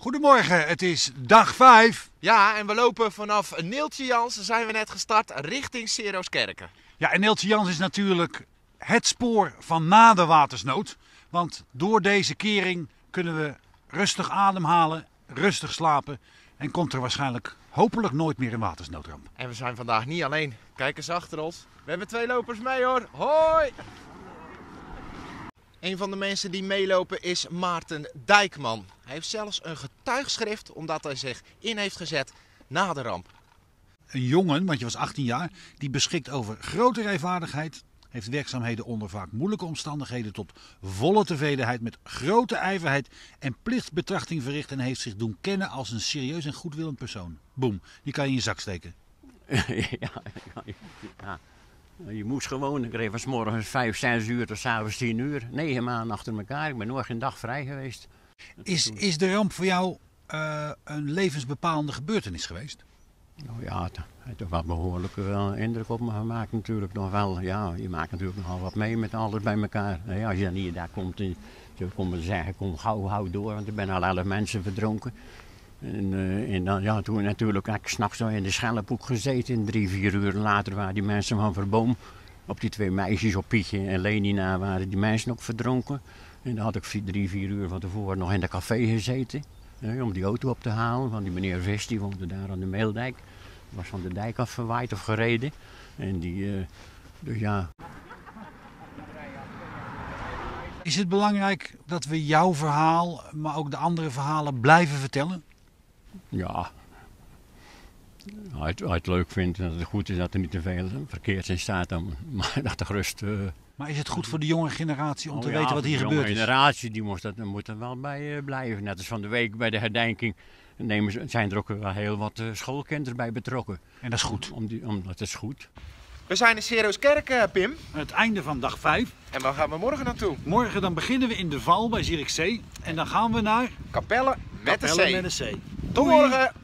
Goedemorgen, het is dag 5. Ja, en we lopen vanaf Neeltje Jans, zijn we net gestart, richting Seroskerken. Ja, en Neeltje Jans is natuurlijk het spoor van na de watersnood. Want door deze kering kunnen we rustig ademhalen, rustig slapen. En komt er waarschijnlijk hopelijk nooit meer een watersnoodramp. En we zijn vandaag niet alleen. Kijk eens achter ons. We hebben twee lopers mee hoor. Hoi! Een van de mensen die meelopen is Maarten Dijkman. Hij heeft zelfs een getuigschrift omdat hij zich in heeft gezet na de ramp. Een jongen, want je was 18 jaar, die beschikt over grote rijvaardigheid, heeft werkzaamheden onder vaak moeilijke omstandigheden tot volle tevredenheid met grote ijverheid en plichtbetrachting verricht en heeft zich doen kennen als een serieus en goedwillend persoon. Boom, die kan je in je zak steken. ja, ja, ja. Je moest gewoon, ik reed van morgens 5, 6 uur tot s'avonds 10 uur. Negen maanden achter elkaar. Ik ben nooit geen dag vrij geweest. Is, is de ramp voor jou uh, een levensbepalende gebeurtenis geweest? Nou ja, het heeft toch wel behoorlijk wel indruk op me gemaakt natuurlijk nog wel. Ja, je maakt natuurlijk nogal wat mee met alles bij elkaar. Ja, als je dan hier daar komt, en je komt zeggen, kom gauw, hou door, want er zijn al elf mensen verdronken. En, uh, en dan, ja, toen natuurlijk ik s'nachts in de Schellepoek gezeten. En drie, vier uur later waren die mensen van Verboom. Op die twee meisjes, op Pietje en Lenina, waren die mensen ook verdronken. En dan had ik drie, vier uur van tevoren nog in de café gezeten. om die auto op te halen. Want die meneer Vis die woonde daar aan de Meeldijk. Was van de dijk af verwaaid of gereden. En die, uh, dus ja. Is het belangrijk dat we jouw verhaal, maar ook de andere verhalen blijven vertellen? Ja. Als je het leuk vindt en dat het goed is dat er niet te veel verkeerd in staat, dan maar dat de rust. Uh... Maar is het goed voor de jonge generatie om oh, te ja, weten wat hier gebeurt? De jonge generatie die moest, dat, moet er wel bij uh, blijven. Net als van de week bij de herdenking nemen ze, zijn er ook wel heel wat uh, schoolkinderen bij betrokken. En dat is goed? Om die, om, dat is goed. We zijn in Seroskerk, Pim. Het einde van dag 5. En waar gaan we morgen naartoe? Morgen dan beginnen we in de Val bij Zierikzee. En dan gaan we naar... Capelle met Capelle de met de zee. Tot morgen!